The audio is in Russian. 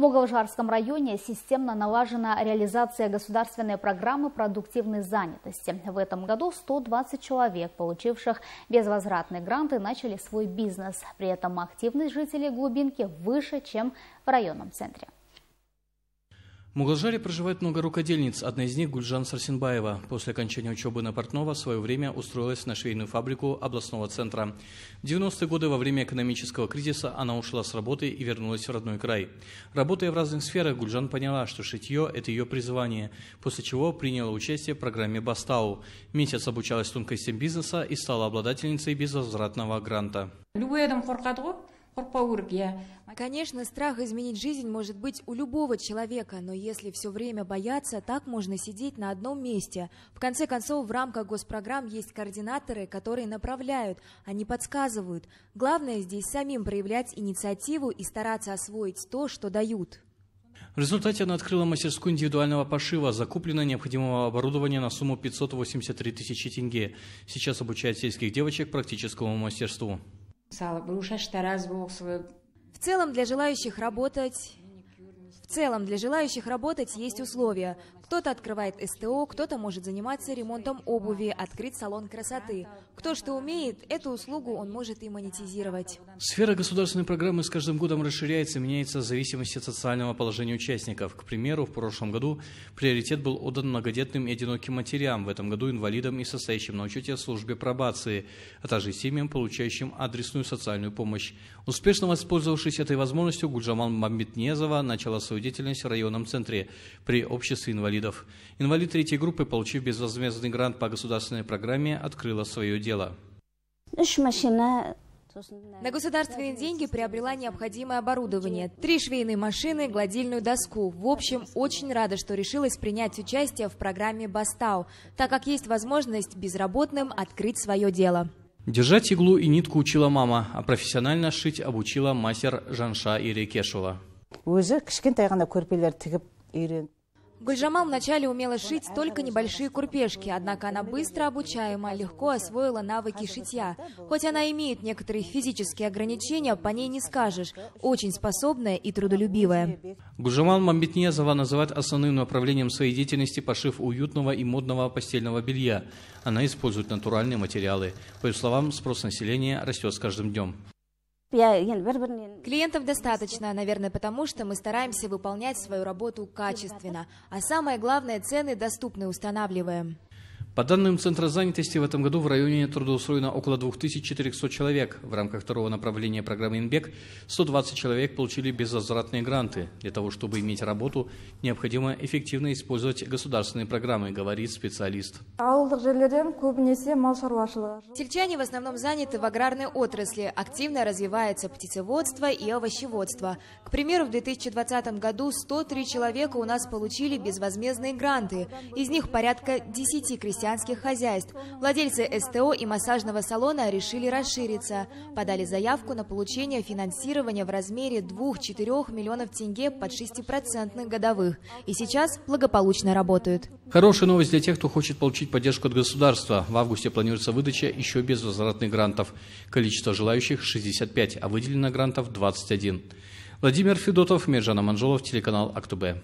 В Волговожарском районе системно налажена реализация государственной программы продуктивной занятости. В этом году 120 человек, получивших безвозвратные гранты, начали свой бизнес. При этом активность жителей глубинки выше, чем в районном центре. В проживает много рукодельниц. Одна из них – Гульжан Сарсенбаева. После окончания учебы на Портнова в свое время устроилась на швейную фабрику областного центра. В 90-е годы во время экономического кризиса она ушла с работы и вернулась в родной край. Работая в разных сферах, Гульжан поняла, что шитье – это ее призвание, после чего приняла участие в программе «Бастау». Месяц обучалась тонкостям бизнеса и стала обладательницей безвозвратного гранта. Конечно, страх изменить жизнь может быть у любого человека, но если все время бояться, так можно сидеть на одном месте. В конце концов, в рамках госпрограмм есть координаторы, которые направляют, они подсказывают. Главное здесь самим проявлять инициативу и стараться освоить то, что дают. В результате она открыла мастерскую индивидуального пошива, закуплено необходимого оборудования на сумму 583 тысячи тенге. Сейчас обучает сельских девочек практическому мастерству. В целом для желающих работать в целом, для желающих работать есть условия. Кто-то открывает СТО, кто-то может заниматься ремонтом обуви, открыть салон красоты. Кто что умеет, эту услугу он может и монетизировать. Сфера государственной программы с каждым годом расширяется и меняется в зависимости от социального положения участников. К примеру, в прошлом году приоритет был отдан многодетным и одиноким матерям, в этом году инвалидам и состоящим на учете в службе пробации, а также семьям, получающим адресную социальную помощь. Успешно воспользовавшись этой возможностью, Гульджамал Мамбетнезова начала свою деятельность в районном центре при обществе инвалидов. Инвалид третьей группы, получив безвозмездный грант по государственной программе, открыла свое дело. На государственные деньги приобрела необходимое оборудование. Три швейные машины, гладильную доску. В общем, очень рада, что решилась принять участие в программе «Бастау», так как есть возможность безработным открыть свое дело. Держать иглу и нитку учила мама, а профессионально шить обучила мастер Жанша Ирекешева. Гульжамал вначале умела шить только небольшие курпешки, однако она быстро обучаема, легко освоила навыки шитья. Хоть она имеет некоторые физические ограничения, по ней не скажешь. Очень способная и трудолюбивая. Гульжамал Мамбетнезова называет основным направлением своей деятельности пошив уютного и модного постельного белья. Она использует натуральные материалы. По ее словам, спрос населения растет с каждым днем. Клиентов достаточно, наверное, потому что мы стараемся выполнять свою работу качественно, а самое главное, цены доступны устанавливаем. По данным Центра занятости, в этом году в районе трудоустроено около 2400 человек. В рамках второго направления программы «Инбек» 120 человек получили безвозвратные гранты. Для того, чтобы иметь работу, необходимо эффективно использовать государственные программы, говорит специалист. Сельчане в основном заняты в аграрной отрасли. Активно развивается птицеводство и овощеводство. К примеру, в 2020 году 103 человека у нас получили безвозмездные гранты. Из них порядка 10 крестьян крестьянских хозяйств. Владельцы СТО и массажного салона решили расшириться. Подали заявку на получение финансирования в размере 2-4 миллионов тенге под 6% годовых. И сейчас благополучно работают. Хорошая новость для тех, кто хочет получить поддержку от государства. В августе планируется выдача еще безвозвратных грантов. Количество желающих 65, а выделено грантов 21. Владимир Федотов, Миржана Манжолов, телеканал Актубе.